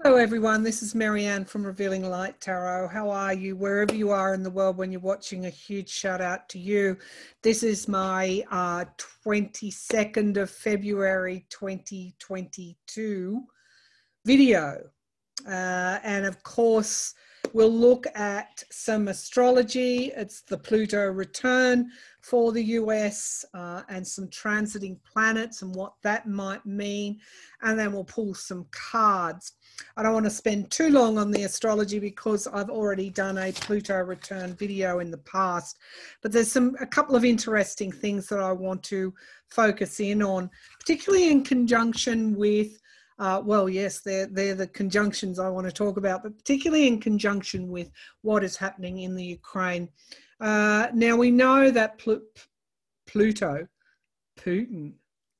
Hello, everyone. This is Maryann from Revealing Light Tarot. How are you? Wherever you are in the world when you're watching, a huge shout out to you. This is my uh, 22nd of February 2022 video. Uh, and of course, we'll look at some astrology. It's the Pluto return for the US uh, and some transiting planets and what that might mean. And then we'll pull some cards. I don't want to spend too long on the astrology because I've already done a Pluto return video in the past, but there's some a couple of interesting things that I want to focus in on, particularly in conjunction with uh, well, yes, they're, they're the conjunctions I want to talk about, but particularly in conjunction with what is happening in the Ukraine. Uh, now, we know that Pl- Pluto, Putin,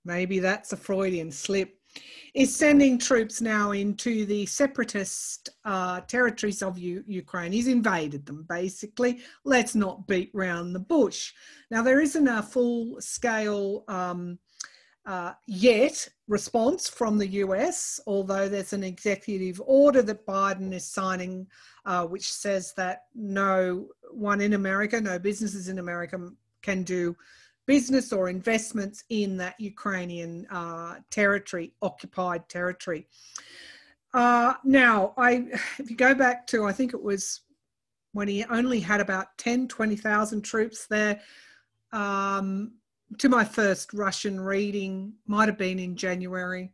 maybe that's a Freudian slip, is sending troops now into the separatist uh, territories of U- Ukraine. He's invaded them, basically. Let's not beat round the bush. Now, there isn't a full scale um, uh, yet response from the US, although there's an executive order that Biden is signing, uh, which says that no one in America, no businesses in America can do business or investments in that Ukrainian uh, territory, occupied territory. Uh, now, I, if you go back to, I think it was when he only had about 10, 20,000 troops there, um, to my first Russian reading, might have been in January,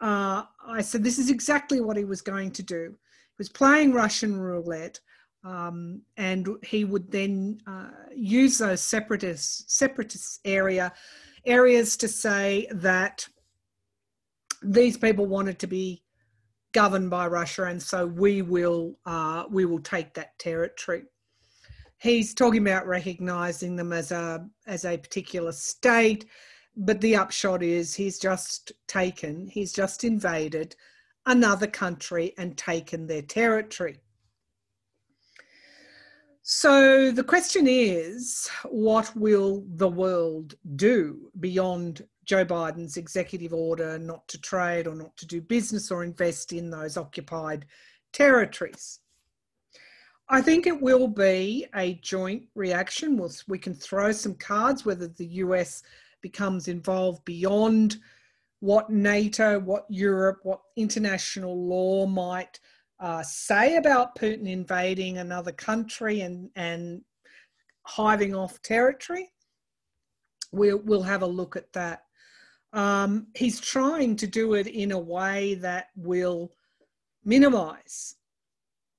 uh, I said this is exactly what he was going to do. He was playing Russian roulette um, and he would then uh, use those separatist separatist area areas to say that these people wanted to be governed by Russia, and so we will uh, we will take that territory. He's talking about recognizing them as a as a particular state, but the upshot is he's just taken, he's just invaded another country and taken their territory. So the question is what will the world do beyond Joe Biden's executive order not to trade or not to do business or invest in those occupied territories? I think it will be a joint reaction. We'll, we can throw some cards whether the US becomes involved beyond what NATO, what Europe, what international law might uh, say about Putin invading another country and, and hiving off territory. We'll, we'll have a look at that. Um, he's trying to do it in a way that will minimize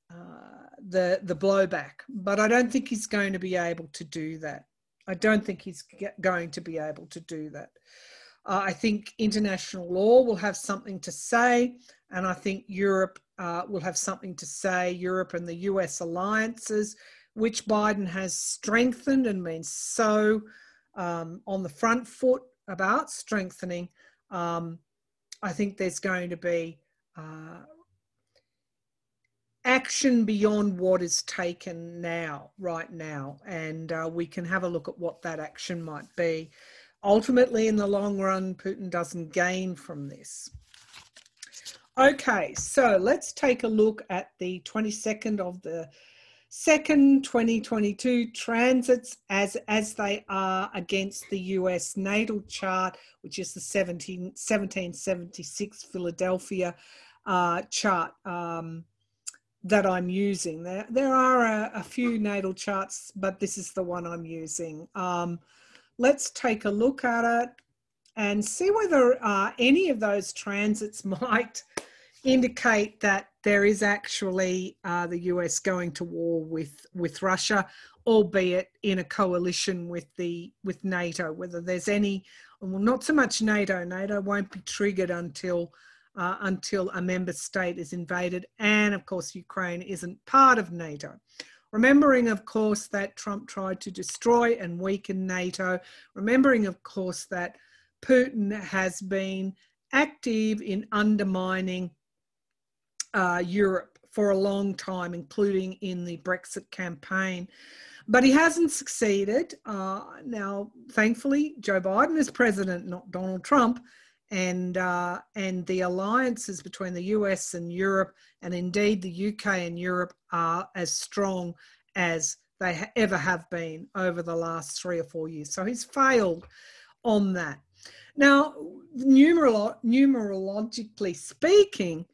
uh, the, the blowback, but I don't think he's going to be able to do that. I don't think he's going to be able to do that. Uh, I think international law will have something to say, and I think Europe uh, will have something to say. Europe and the US alliances, which Biden has strengthened and been so um, on the front foot about strengthening. Um, I think there's going to be uh, action beyond what is taken now, right now, and uh, we can have a look at what that action might be ultimately, in the long run, Putin doesn't gain from this. Okay, so let's take a look at the 22nd of the second 2022 transits as as they are against the US natal chart, which is the 17, 1776 Philadelphia uh, chart um, that I'm using. There, there are a, a, few natal charts, but this is the one I'm using. Um, let's take a look at it and see whether uh, any of those transits might indicate that there is actually uh, the US going to war with with Russia, albeit in a coalition with the with NATO. Whether there's any, well, not so much NATO. NATO won't be triggered until uh, until a member state is invaded, and of course Ukraine isn't part of NATO. Remembering, of course, that Trump tried to destroy and weaken NATO. Remembering, of course, that Putin has been active in undermining uh, Europe for a long time, including in the Brexit campaign. But he hasn't succeeded. Uh, now, thankfully, Joe Biden is president, not Donald Trump. And uh, and the alliances between the US and Europe, and indeed the UK and Europe, are as strong as they ever have been over the last three or four years. So he's failed on that. Now, numerolo- numerologically speaking,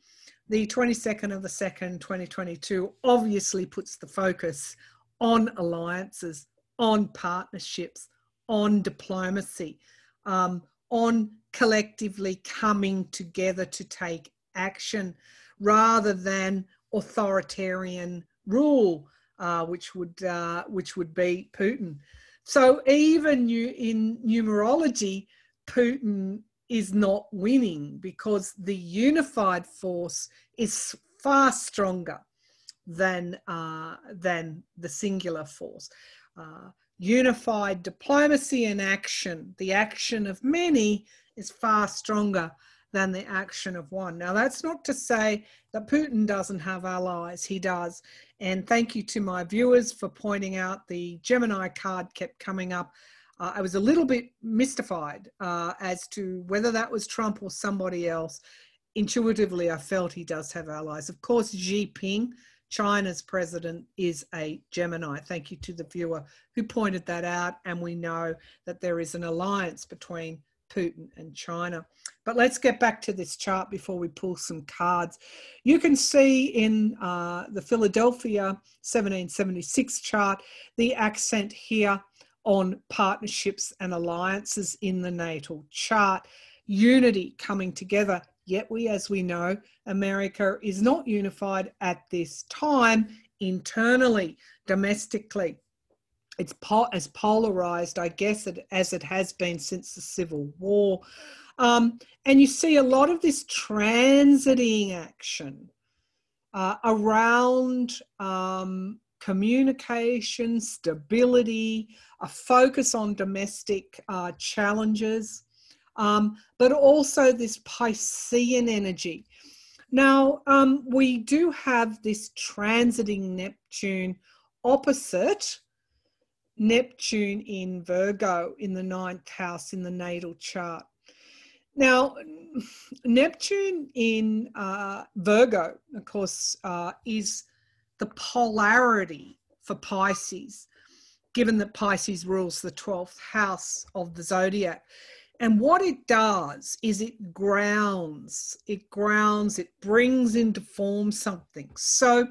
the 22nd of the 2nd, 2022 obviously puts the focus on alliances, on partnerships, on diplomacy, um, on collectively coming together to take action rather than authoritarian rule, uh, which would uh, which would be Putin. So even you, in numerology, Putin is not winning because the unified force is far stronger than uh, than the singular force. Uh, unified diplomacy and action, the action of many, is far stronger than the action of one. Now, that's not to say that Putin doesn't have allies, he does. And thank you to my viewers for pointing out the Gemini card kept coming up. Uh, I was a little bit mystified uh, as to whether that was Trump or somebody else. Intuitively, I felt he does have allies. Of course, Xi Jinping, China's president, is a Gemini. Thank you to the viewer who pointed that out. And we know that there is an alliance between Putin and China. But let's get back to this chart before we pull some cards. You can see in uh, the Philadelphia 1776 chart the accent here on partnerships and alliances in the natal chart. Unity coming together. Yet we, as we know, America is not unified at this time internally, domestically it's po- as polarized, I guess, it, as it has been since the Civil War. Um, and you see a lot of this transiting action uh, around um, communication, stability, a focus on domestic uh, challenges, um, but also this Piscean energy. Now, um, we do have this transiting Neptune opposite Neptune in Virgo in the ninth house in the natal chart. Now, Neptune in uh, Virgo, of course, uh, is the polarity for Pisces, given that Pisces rules the 12th house of the zodiac. And what it does is it grounds, it grounds, it brings into form something. So,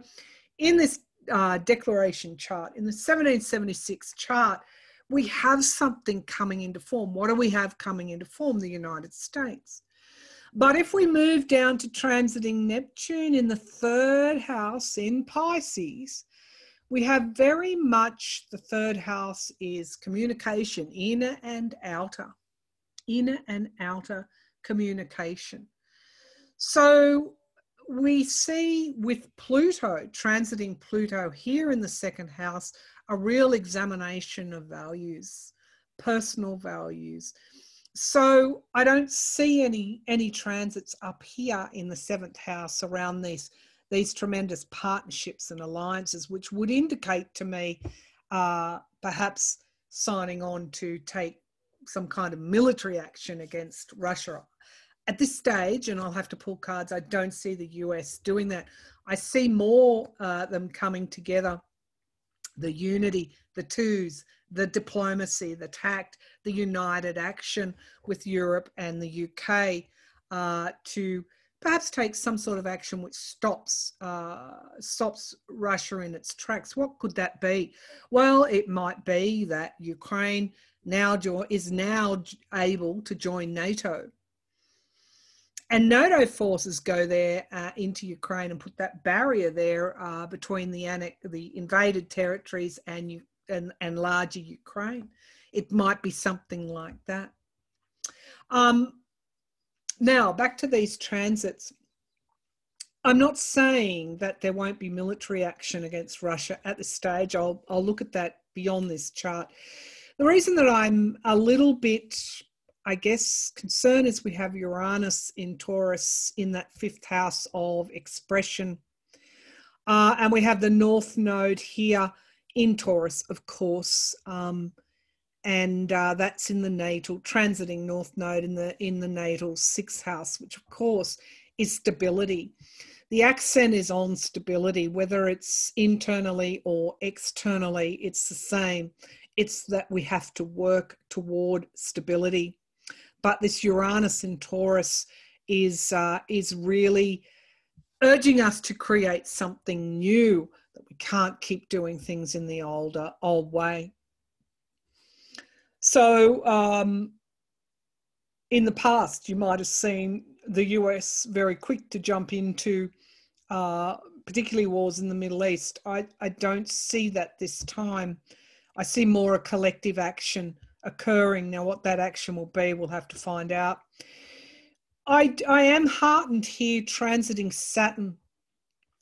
in this uh, declaration chart, in the 1776 chart, we have something coming into form. What do we have coming into form? The United States. But if we move down to transiting Neptune in the third house in Pisces, we have very much the third house is communication, inner and outer, inner and outer communication. So we see with Pluto, transiting Pluto here in the second house, a real examination of values, personal values. So I don't see any any transits up here in the seventh house around these these tremendous partnerships and alliances, which would indicate to me uh, perhaps signing on to take some kind of military action against Russia at this stage, and I'll have to pull cards, I don't see the US doing that. I see more uh, them coming together the unity, the twos, the diplomacy, the tact, the united action with Europe and the UK uh, to perhaps take some sort of action which stops uh, stops Russia in its tracks. What could that be? Well, it might be that Ukraine now is now able to join NATO and NATO forces go there uh, into Ukraine and put that barrier there uh, between the the invaded territories and, and and larger Ukraine. It might be something like that. Um, now back to these transits. I'm not saying that there won't be military action against Russia at this stage. I'll I'll look at that beyond this chart. The reason that I'm a little bit I guess, concern is we have Uranus in Taurus in that fifth house of expression. Uh, and we have the North Node here in Taurus, of course. Um, and uh, that's in the natal transiting North Node in the in the natal sixth house, which of course is stability. The accent is on stability, whether it's internally or externally, it's the same. It's that we have to work toward stability. But this Uranus in Taurus is uh, is really urging us to create something new that we can't keep doing things in the older old way. So, um, in the past, you might have seen the US very quick to jump into, uh, particularly wars in the Middle East. I, I don't see that this time. I see more a collective action occurring. Now, what that action will be, we'll have to find out. I, I am heartened here transiting Saturn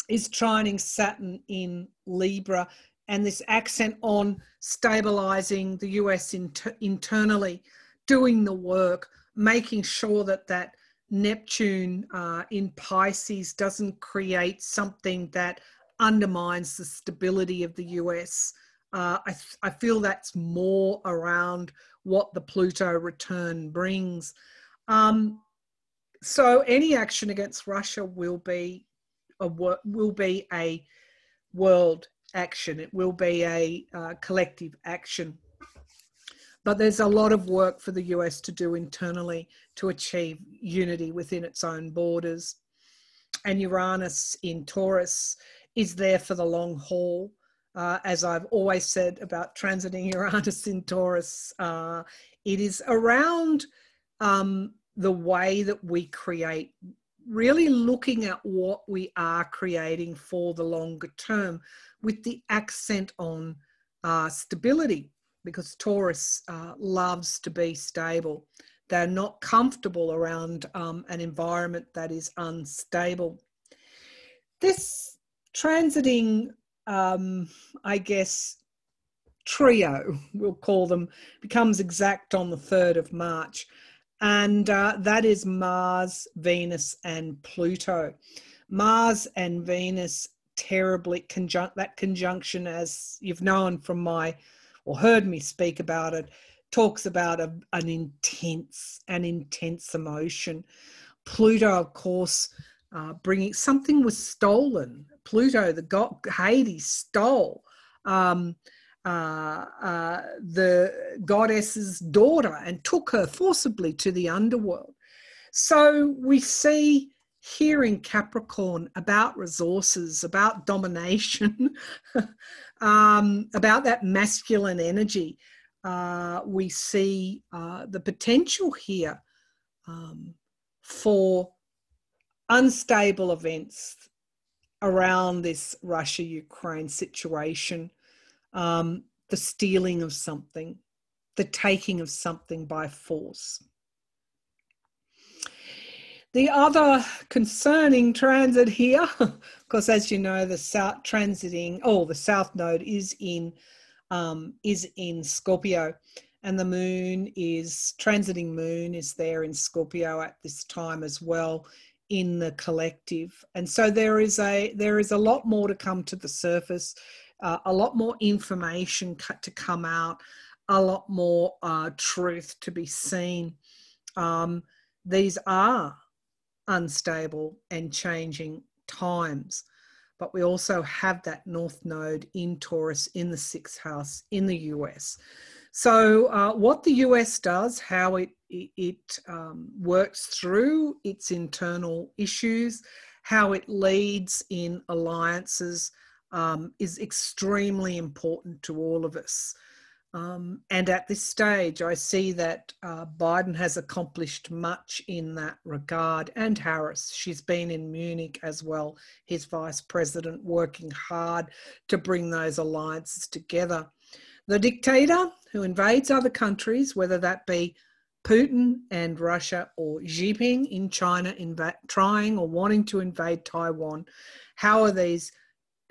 is trining Saturn in Libra and this accent on stabilizing the US inter- internally, doing the work, making sure that that Neptune uh, in Pisces doesn't create something that undermines the stability of the US. Uh, I, I feel that's more around what the Pluto return brings. Um, so any action against Russia will be a will be a world action. It will be a uh, collective action. But there's a lot of work for the US to do internally to achieve unity within its own borders. And Uranus in Taurus is there for the long haul. Uh, as I've always said about transiting Uranus in Taurus, uh, it is around um, the way that we create, really looking at what we are creating for the longer term with the accent on uh, stability because Taurus uh, loves to be stable. They're not comfortable around um, an environment that is unstable. This transiting, um, I guess, trio, we'll call them, becomes exact on the 3rd of March and uh, that is Mars, Venus, and Pluto. Mars and Venus terribly conjunct that conjunction, as you've known from my or heard me speak about it, talks about a, an intense, an intense emotion. Pluto, of course, uh, bringing something was stolen. Pluto, the god Hades, stole. Um, uh, uh, the goddess's daughter and took her forcibly to the underworld. So we see here in Capricorn about resources, about domination, um, about that masculine energy. Uh, we see uh, the potential here um, for unstable events around this Russia Ukraine situation um, the stealing of something, the taking of something by force. The other concerning transit here, because as you know, the south transiting, oh, the south node is in um, is in Scorpio, and the moon is transiting moon is there in Scorpio at this time as well in the collective, and so there is a there is a lot more to come to the surface uh, a lot more information to come out, a lot more uh, truth to be seen. Um, these are unstable and changing times, but we also have that North Node in Taurus in the sixth house in the US. So, uh, what the US does, how it it um, works through its internal issues, how it leads in alliances, um, is extremely important to all of us. Um, and at this stage, I see that uh, Biden has accomplished much in that regard, and Harris. She's been in Munich as well, his vice president, working hard to bring those alliances together. The dictator who invades other countries, whether that be Putin and Russia or Xi Jinping in China, inv- trying or wanting to invade Taiwan, how are these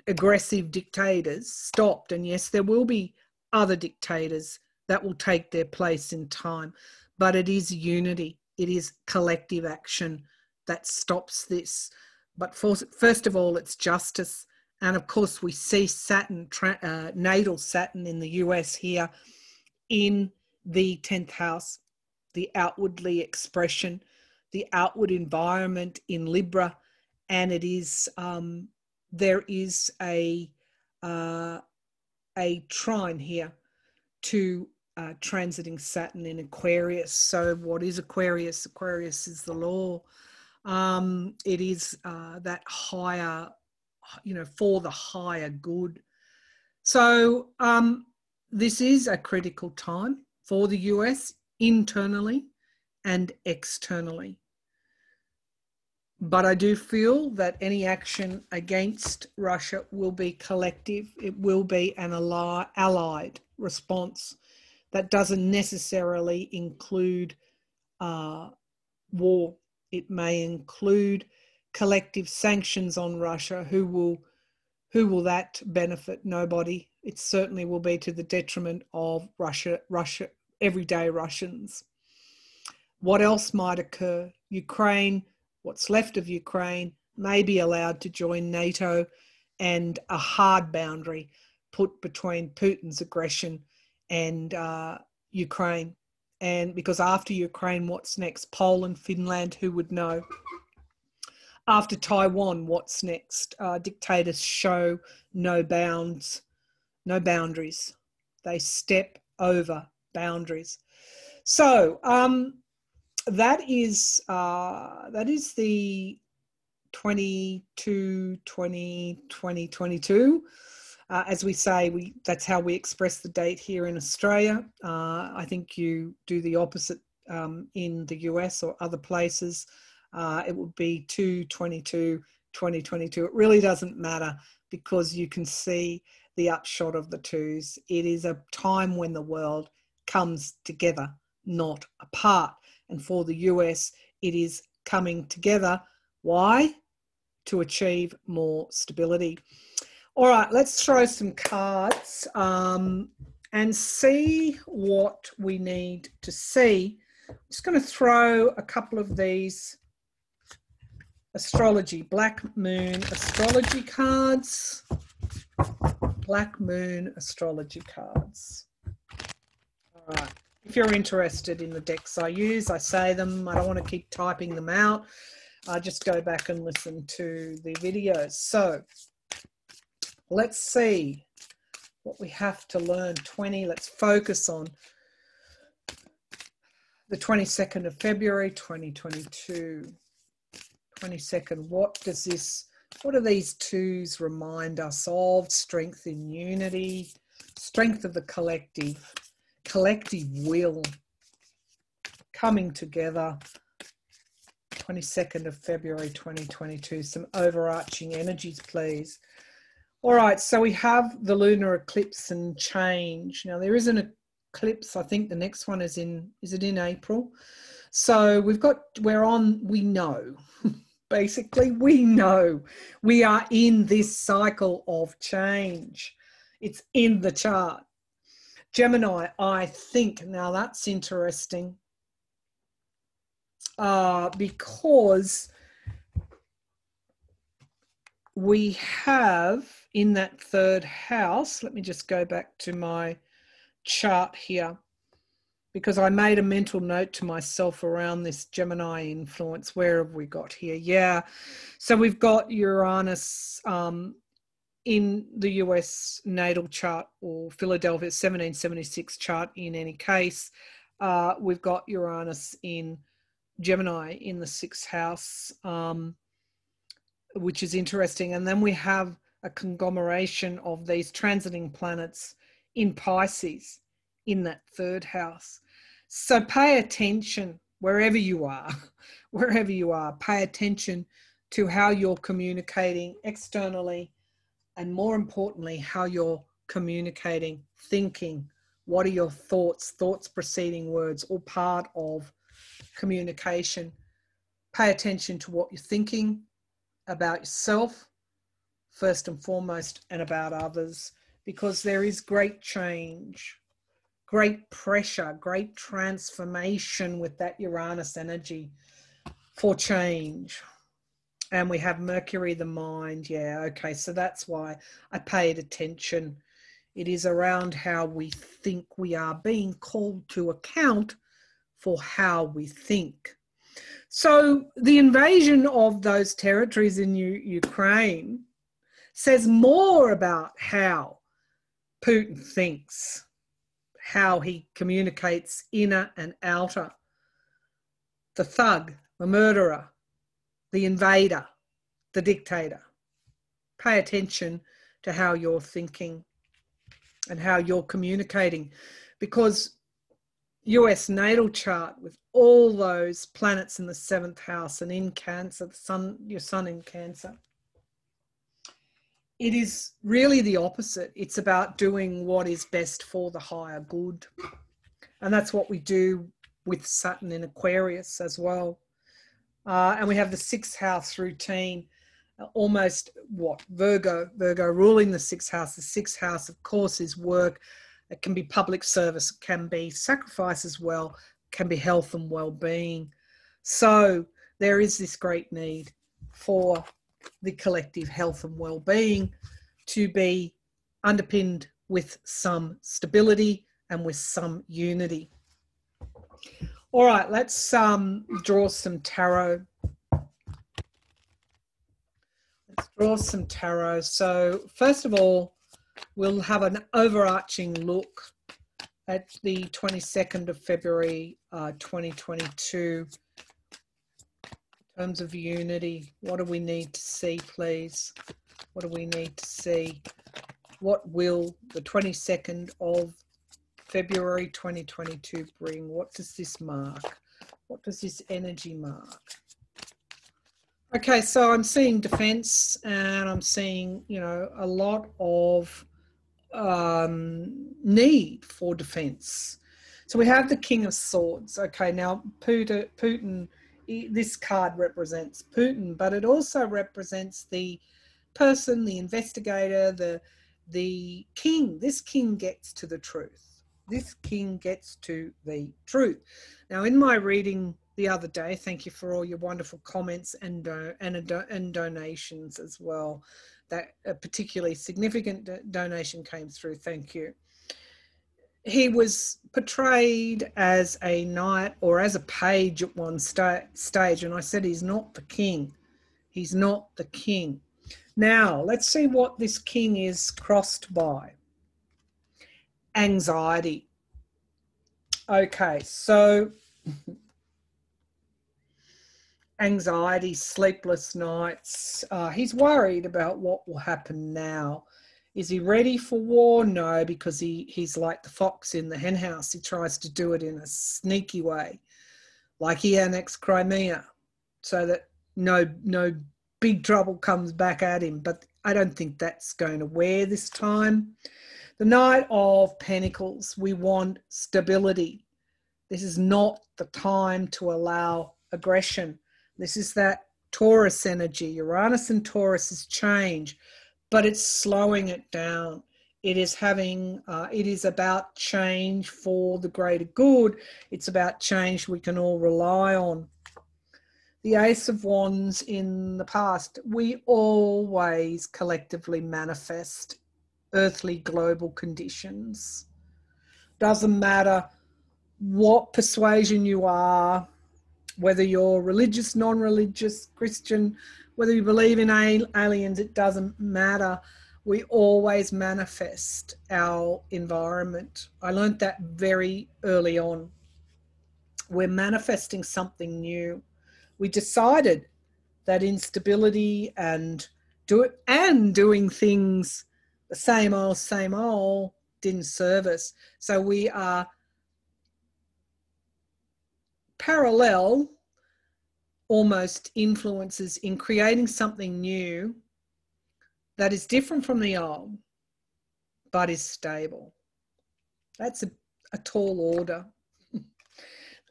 aggressive dictators stopped. And yes, there will be other dictators that will take their place in time, but it is unity, it is collective action that stops this. But for, first of all, it's justice. And of course, we see Saturn, uh, natal Saturn in the US here in the 10th house, the outwardly expression, the outward environment in Libra, and it is um, there is a uh, a trine here to uh, transiting Saturn in Aquarius. So, what is Aquarius? Aquarius is the law. Um, it is uh, that higher, you know, for the higher good. So, um, this is a critical time for the US internally and externally. But I do feel that any action against Russia will be collective. It will be an allied response that doesn't necessarily include uh, war. It may include collective sanctions on Russia. Who will, who will that benefit? Nobody. It certainly will be to the detriment of Russia, Russia, everyday Russians. What else might occur? Ukraine, what's left of Ukraine, may be allowed to join NATO and a hard boundary put between Putin's aggression and uh, Ukraine. And because after Ukraine, what's next? Poland, Finland, who would know? After Taiwan, what's next? Uh, dictators show no bounds, no boundaries. They step over boundaries. So um, that is uh, that is the 22, 20, 2022. Uh, as we say, we that's how we express the date here in Australia. Uh, I think you do the opposite um, in the US or other places. Uh, it would be 222 2022. It really doesn't matter because you can see the upshot of the twos. It is a time when the world comes together, not apart. And for the US, it is coming together. Why? To achieve more stability. All right, let's throw some cards um, and see what we need to see. I'm just going to throw a couple of these astrology, black moon astrology cards. Black moon astrology cards. All right. If you're interested in the decks I use, I say them. I don't want to keep typing them out. I just go back and listen to the videos. So let's see what we have to learn. 20, let's focus on the 22nd of February 2022. 22nd, what does this, what do these twos remind us of? Strength in unity, strength of the collective, collective will, coming together. 22nd of February 2022, some overarching energies, please. All right, so we have the lunar eclipse and change. Now there is an eclipse. I think the next one is in. Is it in April? So we've got. We're on. We know. Basically, we know we are in this cycle of change. It's in the chart. Gemini, I think. Now that's interesting. Uh, because we have in that third house, let me just go back to my chart here because I made a mental note to myself around this Gemini influence. Where have we got here? Yeah. So we've got Uranus um, in the US natal chart or Philadelphia 1776 chart in any case. Uh, we've got Uranus in Gemini in the sixth house. Um, which is interesting. And then we have a conglomeration of these transiting planets in Pisces in that third house. So pay attention wherever you are, wherever you are, pay attention to how you're communicating externally and more importantly, how you're communicating, thinking. What are your thoughts? Thoughts preceding words, all part of communication. Pay attention to what you're thinking, about yourself, first and foremost, and about others, because there is great change, great pressure, great transformation with that Uranus energy for change. And we have Mercury, the mind. Yeah, okay. So that's why I paid attention It is around how we think we are being called to account for how we think. So the invasion of those territories in U- Ukraine says more about how Putin thinks, how he communicates inner and outer. The thug, the murderer, the invader, the dictator. Pay attention to how you're thinking and how you're communicating because US natal chart with all those planets in the seventh house and in Cancer, the sun, your sun in Cancer. It is really the opposite. It's about doing what is best for the higher good. And that's what we do with Saturn in Aquarius as well. Uh, and we have the sixth house routine, almost what? Virgo, Virgo ruling the sixth house. The sixth house, of course, is work it can be public service, it can be sacrifice as well, can be health and well-being. So there is this great need for the collective health and well-being to be underpinned with some stability and with some unity. All right, let's um, draw some tarot. Let's draw some tarot. So first of all, we'll have an overarching look at the 22nd of February uh, 2022 terms of unity. What do we need to see, please? What do we need to see? What will the 22nd of February 2022 bring? What does this mark? What does this energy mark? Okay, so I'm seeing defense and I'm seeing, you know, a lot of um, need for defense. So we have the King of Swords. Okay, now Putin, this card represents Putin, but it also represents the person, the investigator, the the king. This king gets to the truth. This king gets to the truth. Now, in my reading the other day, thank you for all your wonderful comments and uh, and and donations as well that a particularly significant donation came through. Thank you. He was portrayed as a knight or as a page at one sta- stage, and I said he's not the king. He's not the king. Now, let's see what this king is crossed by anxiety. Okay, so anxiety, sleepless nights. Uh, he's worried about what will happen now. Is he ready for war? No, because he, he's like the fox in the henhouse. He tries to do it in a sneaky way, like he annexed Crimea, so that no no big trouble comes back at him. But I don't think that's going to wear this time. The Knight of Pentacles, we want stability. This is not the time to allow aggression. This is that Taurus energy. Uranus and Taurus is change, but it's slowing it down. It is having, uh, it is about change for the greater good. It's about change we can all rely on. The Ace of Wands in the past, we always collectively manifest earthly global conditions. Doesn't matter what persuasion you are, whether you're religious, non religious, Christian, whether you believe in aliens, it doesn't matter. We always manifest our environment. I learned that very early on. We're manifesting something new. We decided that instability and do it and doing things the same old, same old didn't serve us. So we are parallel almost influences in creating something new that is different from the old but is stable. That's a, a tall order.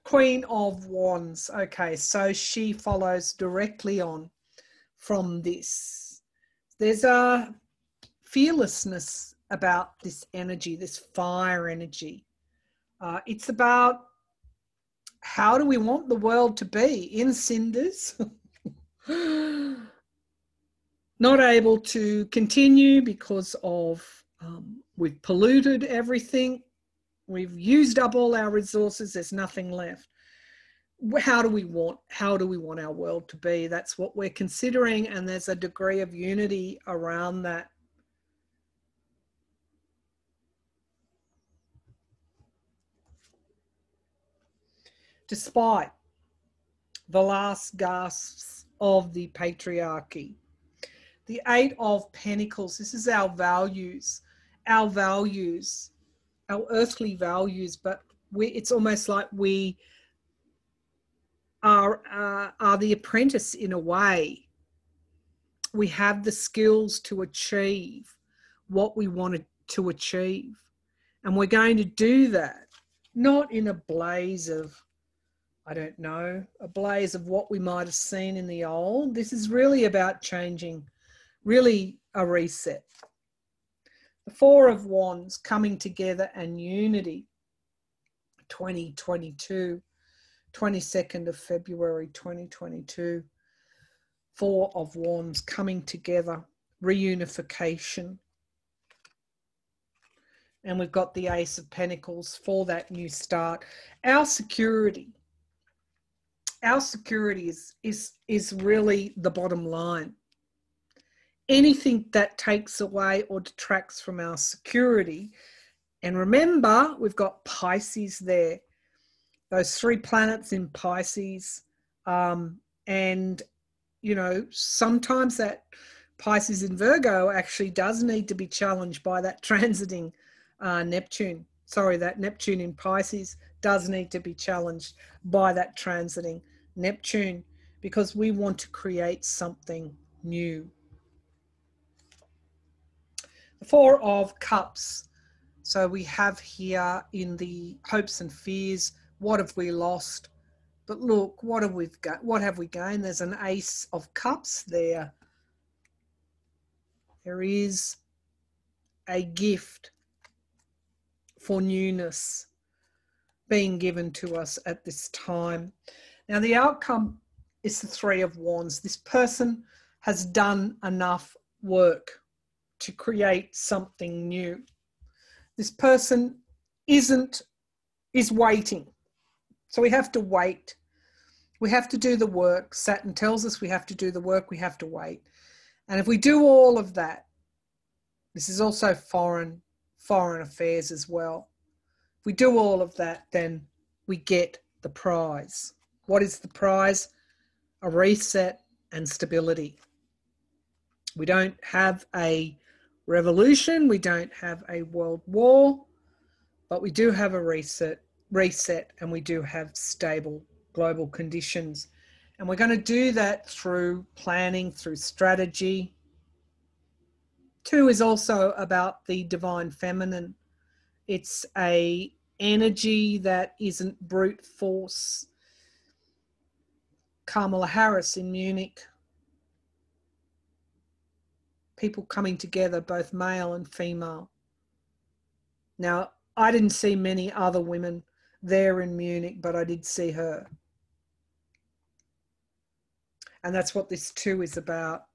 Queen of Wands. Okay, so she follows directly on from this. There's a fearlessness about this energy, this fire energy. Uh, it's about how do we want the world to be in cinders not able to continue because of um, we've polluted everything, we've used up all our resources, there's nothing left. How do we want how do we want our world to be? That's what we're considering, and there's a degree of unity around that. Despite the last gasps of the patriarchy. The Eight of Pentacles, this is our values, our values, our earthly values, but we, it's almost like we are, uh, are the apprentice in a way. We have the skills to achieve what we wanted to achieve. And we're going to do that, not in a blaze of I don't know, a blaze of what we might have seen in the old. This is really about changing, really a reset. The Four of Wands coming together and unity. 2022, 22nd of February 2022. Four of Wands coming together, reunification. And we've got the Ace of Pentacles for that new start. Our security our security is is is really the bottom line. Anything that takes away or detracts from our security and remember we've got pisces there. Those three planets in pisces um, and you know sometimes that pisces in virgo actually does need to be challenged by that transiting uh, neptune. Sorry that neptune in pisces does need to be challenged by that transiting Neptune because we want to create something new. The Four of Cups. So we have here in the hopes and fears, what have we lost? But look, what have we got? What have we gained? There's an Ace of Cups there. There is a gift for newness being given to us at this time. Now, the outcome is the Three of Wands. This person has done enough work to create something new. This person isn't, is waiting. So we have to wait. We have to do the work. Saturn tells us we have to do the work, we have to wait. And if we do all of that, this is also foreign foreign affairs as well. If we do all of that, then we get the prize. What is the prize? A reset and stability. We don't have a revolution, we don't have a world war, but we do have a reset, reset and we do have stable global conditions. And we're going to do that through planning, through strategy. Two is also about the divine feminine. It's a energy that isn't brute force Kamala Harris in Munich. People coming together, both male and female. Now, I didn't see many other women there in Munich, but I did see her. And that's what this two is about.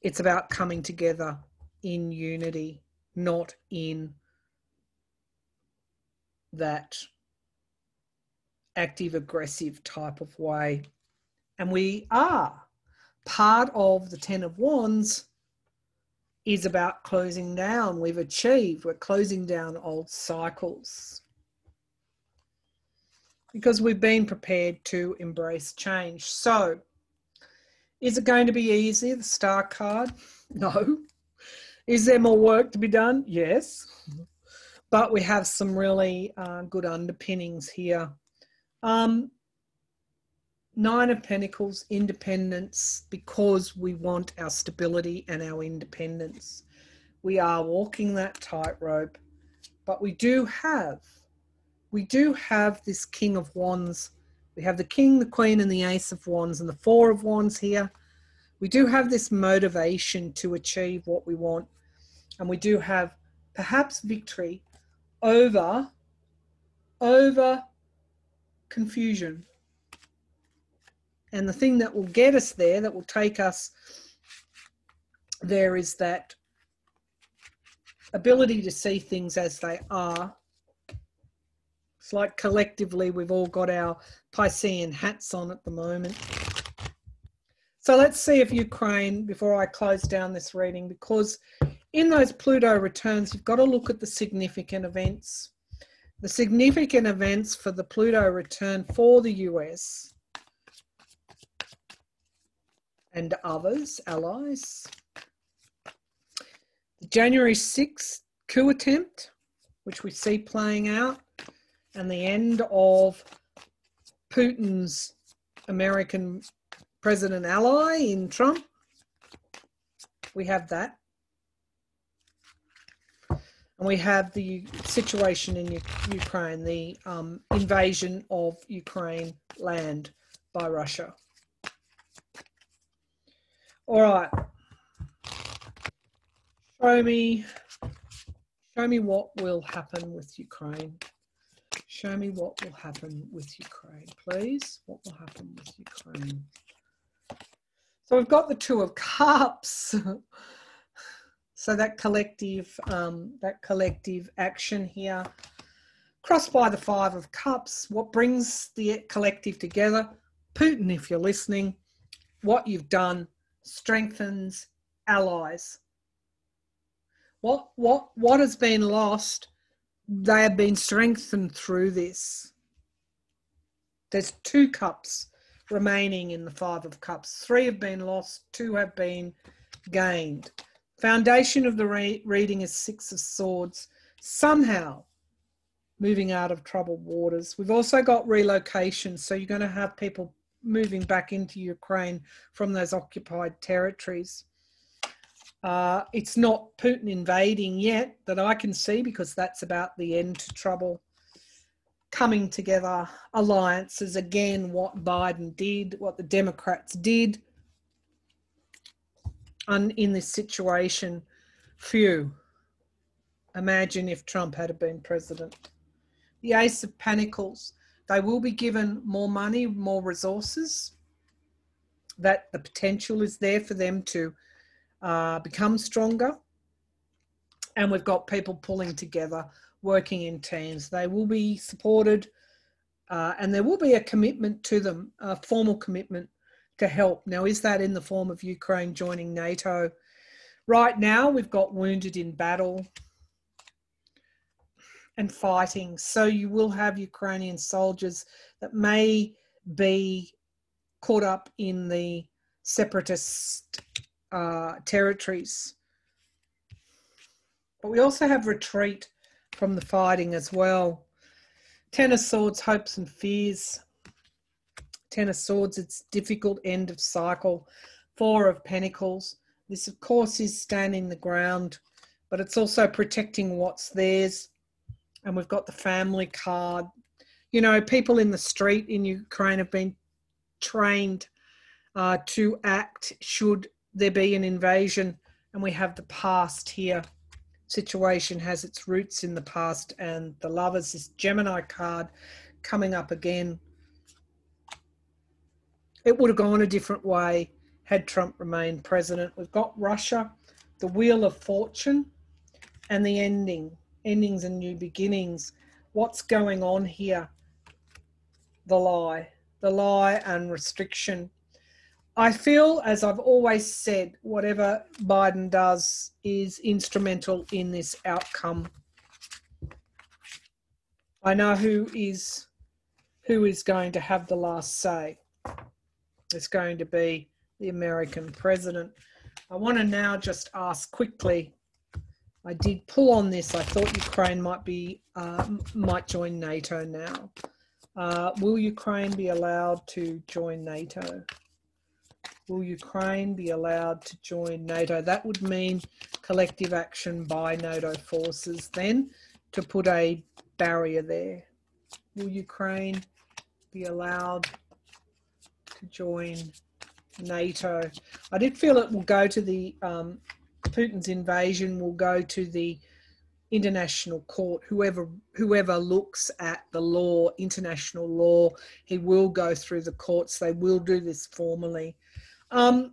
It's about coming together in unity, not in that active aggressive type of way. And we are. Part of the Ten of Wands is about closing down. We've achieved, we're closing down old cycles because we've been prepared to embrace change. So, is it going to be easy? The star card? No. Is there more work to be done? Yes. But we have some really uh, good underpinnings here um, Nine of Pentacles, independence, because we want our stability and our independence. We are walking that tightrope, but we do have, we do have this King of Wands. We have the King, the Queen, and the Ace of Wands, and the Four of Wands here. We do have this motivation to achieve what we want, and we do have perhaps victory over, over confusion. And the thing that will get us there, that will take us there, is that ability to see things as they are. It's like collectively we've all got our Piscean hats on at the moment. So let's see if Ukraine, before I close down this reading, because in those Pluto returns, you've got to look at the significant events. The significant events for the Pluto return for the US and others, allies. The January 6th coup attempt, which we see playing out, and the end of Putin's American president ally in Trump. We have that. And we have the situation in Ukraine, the um, invasion of Ukraine land by Russia. All right. Show me, show me what will happen with Ukraine. Show me what will happen with Ukraine, please. What will happen with Ukraine? So we've got the Two of Cups. so that collective, um, that collective action here, crossed by the Five of Cups. What brings the collective together? Putin, if you're listening, what you've done strengthens allies. What what what has been lost? They have been strengthened through this. There's two cups remaining in the Five of Cups. Three have been lost, two have been gained. Foundation of the re reading is Six of Swords. Somehow moving out of troubled waters. We've also got relocation, so you're going to have people moving back into Ukraine from those occupied territories. Uh, it's not Putin invading yet that I can see because that's about the end to trouble coming together alliances again what biden did what the democrats did in this situation. Phew. Imagine if trump had been president. The ace of pentacles they will be given more money more resources that the potential is there for them to uh, become stronger. And we've got people pulling together working in teams. They will be supported uh, and there will be a commitment to them, a formal commitment to help. Now, is that in the form of Ukraine joining NATO? Right now, we've got wounded in battle and fighting. So you will have Ukrainian soldiers that may be caught up in the separatist uh, territories. But we also have retreat from the fighting as well. Ten of Swords, hopes and fears. Ten of Swords, it's difficult end of cycle. Four of Pentacles. This, of course, is standing the ground, but it's also protecting what's theirs. And we've got the family card. You know, people in the street in Ukraine have been trained uh, to act should there be an invasion. And we have the past here situation has its roots in the past, and the lovers, this Gemini card coming up again. It would have gone a different way had Trump remained president. We've got Russia, the Wheel of Fortune, and the ending, endings and new beginnings. What's going on here? The lie, the lie and restriction I feel, as I've always said, whatever Biden does is instrumental in this outcome. I know who is who is going to have the last say. It's going to be the American president. I want to now just ask quickly. I did pull on this. I thought Ukraine might be uh, might join NATO now. Uh, will Ukraine be allowed to join NATO? Will Ukraine be allowed to join NATO? That would mean collective action by NATO forces then to put a barrier there. Will Ukraine be allowed join NATO? I did feel it will go to the um, Putin's invasion will go to the international court whoever whoever looks at the law international law he will go through the courts they will do this formally um,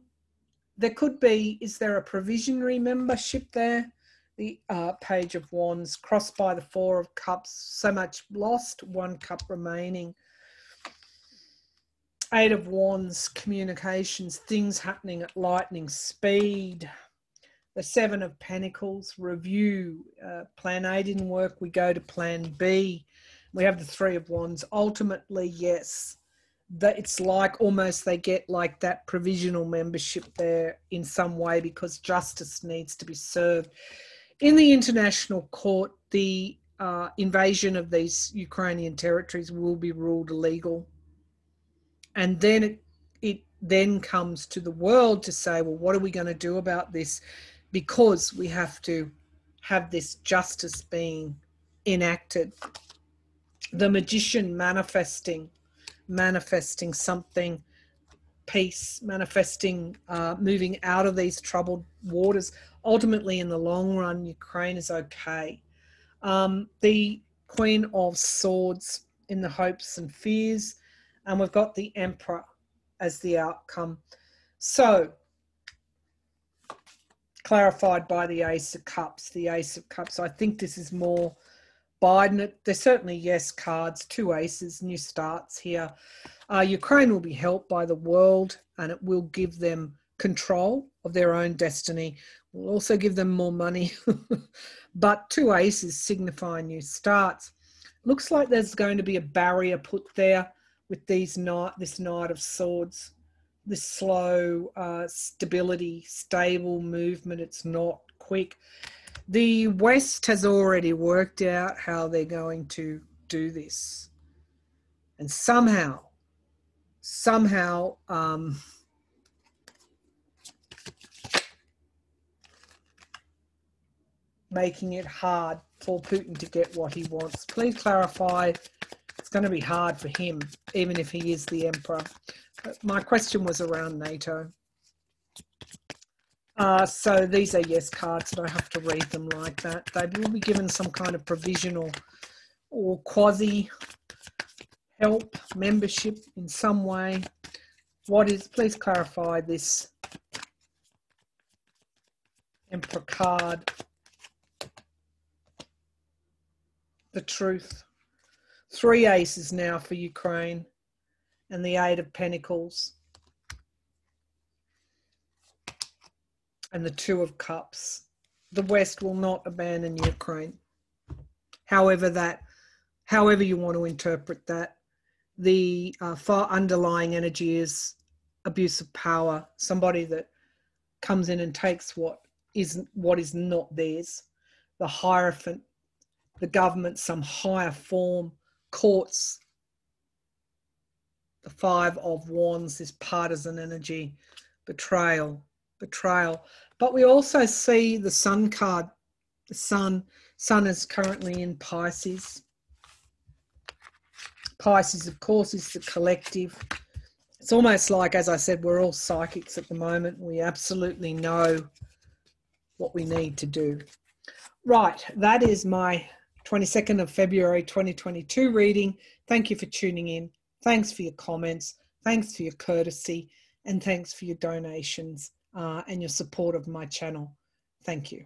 there could be, is there a provisionary membership there? the uh, Page of Wands, crossed by the Four of Cups, so much lost, one cup remaining. Eight of Wands, communications, things happening at lightning speed. The Seven of Pentacles, review. Uh, plan A didn't work, we go to Plan B. We have the Three of Wands. Ultimately, yes, that it's like almost they get like that provisional membership there in some way because justice needs to be served. In the international court, the uh, invasion of these Ukrainian territories will be ruled illegal and then it, it then comes to the world to say well what are we going to do about this? Because we have to have this justice being enacted. The magician manifesting manifesting something peace manifesting uh, moving out of these troubled waters. Ultimately in the long run ukraine is okay. Um, the queen of swords in the hopes and fears and we've got the emperor as the outcome. So, clarified by the ace of cups, the ace of cups. I think this is more Biden. There's certainly yes cards, two aces, new starts here. Uh, Ukraine will be helped by the world and it will give them control of their own destiny. We'll also give them more money. but two aces signify new starts. Looks like there's going to be a barrier put there with these knight, this knight of swords, this slow uh, stability, stable movement. It's not quick. The West has already worked out how they're going to do this, and somehow, somehow. Um, making it hard for Putin to get what he wants. Please clarify it's going to be hard for him, even if he is the emperor. But my question was around NATO. Uh, so these are yes cards, and I have to read them like that. They will be given some kind of provisional or quasi help, membership in some way. What is, please clarify this Emperor card. The truth. Three aces now for Ukraine and the Eight of Pentacles and the Two of Cups. The West will not abandon Ukraine. However, that, however you want to interpret that, the uh, far underlying energy is abuse of power. Somebody that comes in and takes what is what is not theirs. The Hierophant, the government, some higher form courts the five of wands this partisan energy betrayal betrayal. But we also see the sun card the sun sun is currently in pisces. Pisces of course is the collective. It's almost like as i said we're all psychics at the moment. We absolutely know what we need to do. Right that is my 22nd of February 2022 reading. Thank you for tuning in. Thanks for your comments. Thanks for your courtesy. And thanks for your donations uh, and your support of my channel. Thank you.